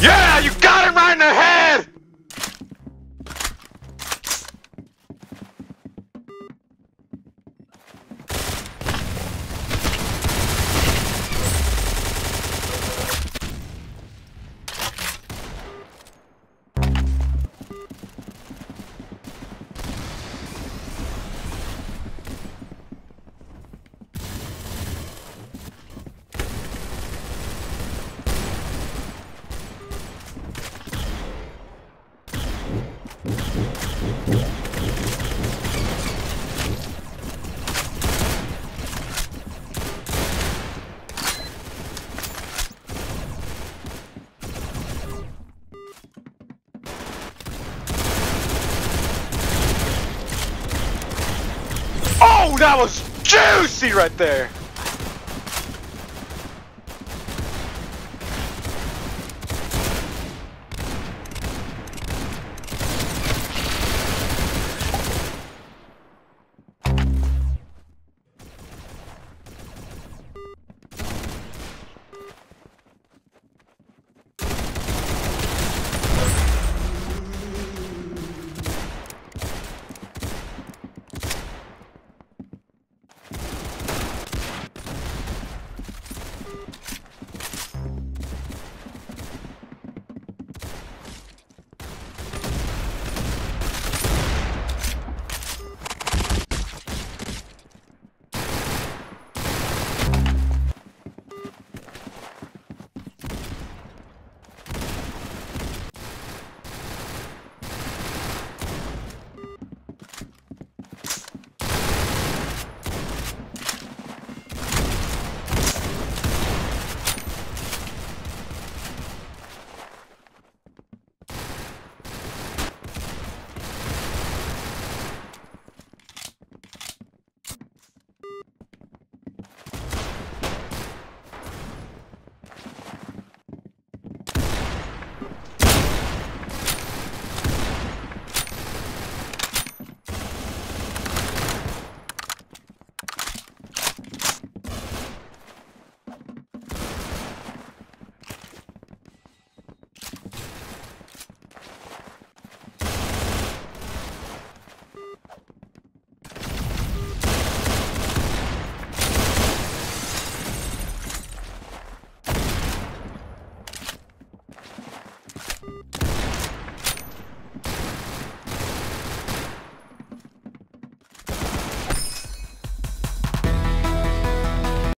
Yeah, you got that was juicy right there!